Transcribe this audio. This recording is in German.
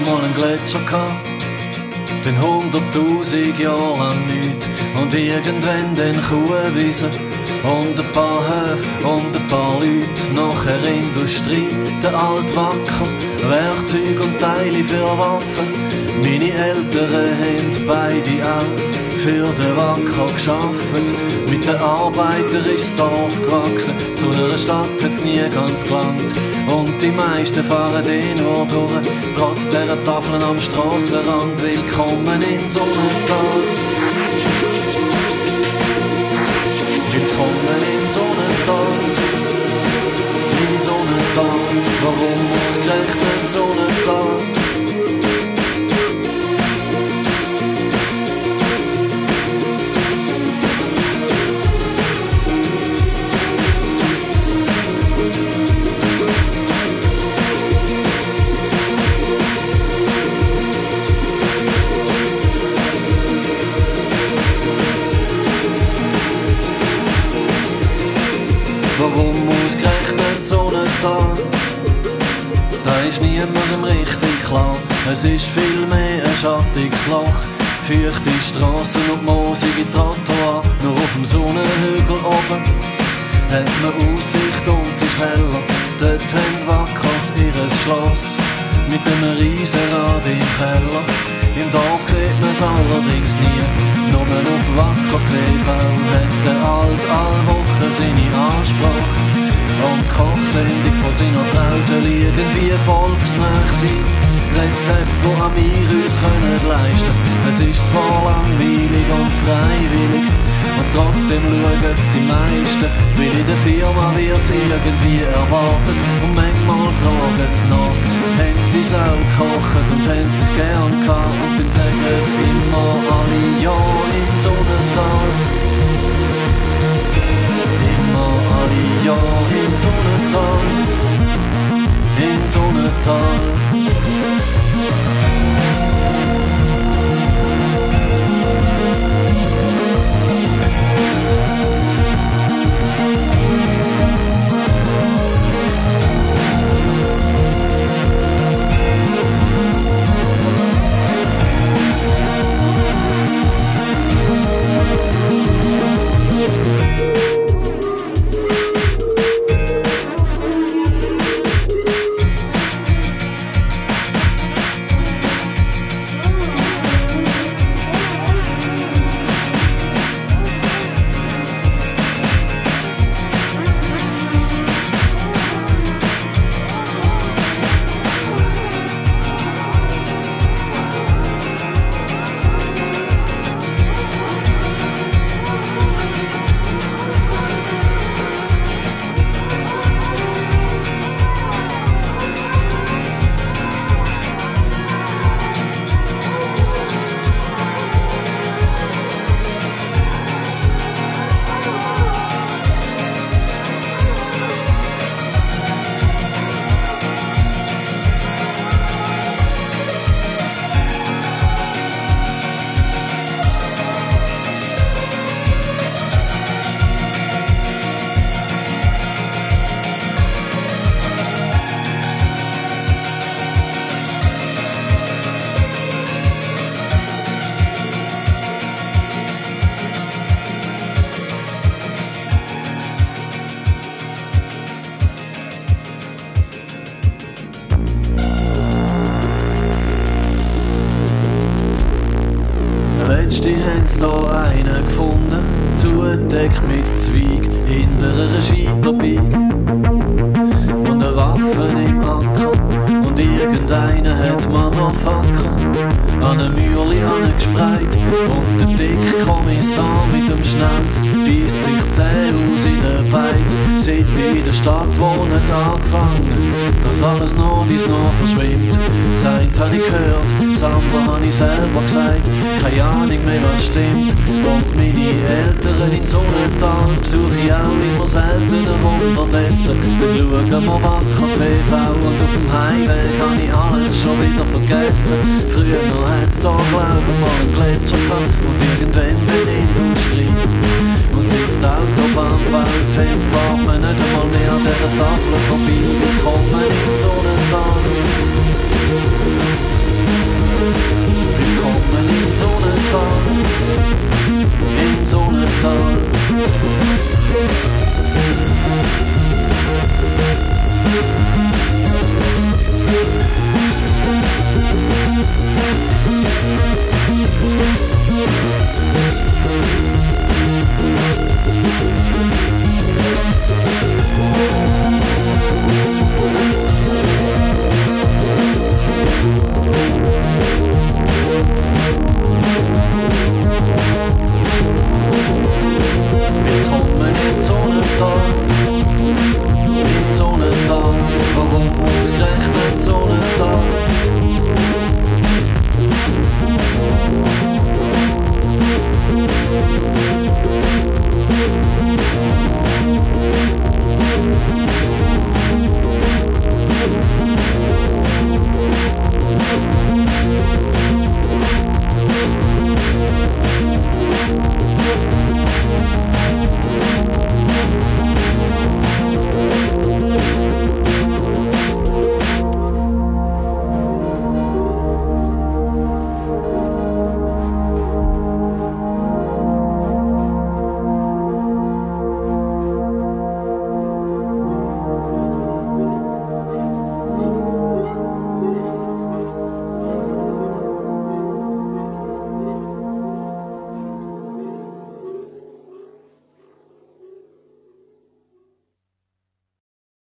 da mal einen Gletscher gehabt. Den hunderttausend Jahre lang nicht. Und irgendwann den Kuhwiesen. Und ein paar Höfe und ein paar Leute. Nachher Industrie, der Altwacker. Werkzeug und Teile für Waffen. Meine Eltern haben beide auch für den Wacker geschafft. Mit den Arbeitern ist das Dorf gewachsen. Zu einer Stadt hat's nie ganz gelangt. Die meisten fahren den nur durch. Trotz der Tafeln am Strassenrand. Willkommen in Sonnental. Willkommen in Sonnental. In Sonnental. Warum ausgerechnet Sonnental? Ausgerechnet Sonnental? Da ist niemandem richtig klar. Es ist vielmehr ein schattiges Loch. Feuchte Straßen und moosige Trottoir. Nur auf dem Sonnenhügel oben hat man Aussicht und es ist heller. Dort haben Wackers ihres Schloss mit einem Riesenrad im Keller. Im Dorf sieht man's allerdings nie, nur auf Wacker TV hat der Alt alle Woche seine Ansprache. Und Kochsendung von seiner Frau soll irgendwie volksnah sein. Rezept, wo wir uns können leisten. Es ist zwar langweilig und freiwillig, und trotzdem schauen die meisten, weil in der Firma wird's irgendwie erwartet. Und manchmal fragen sie noch, haben sie's auch gekocht und In Sonnental. Letzte haben sie da einen gefunden, zugedeckt mit Zweig, hinter einer Scheiterbeig. Und eine Waffe im Acker, und irgendeiner hat Facker an eine Mühle angespreit. Und der dicke Kommissar mit dem Schnauz beißt sich zäh aus in den Beiz. Seit ich in der Stadt wohne, hat angefangen, dass alles noch dies noch verschwimmt. Seint hab ich gehört, das andere hab ich selber gesagt. Keine Ahnung mehr, was stimmt. Und meine Eltern in Sonnental besuche ich auch immer seltener unterdessen. Dann schauen wir wacker TV und auf dem Highway hab ich alles schon wieder Früher nur als Dog war, morgen gleich schon kommt und irgendwann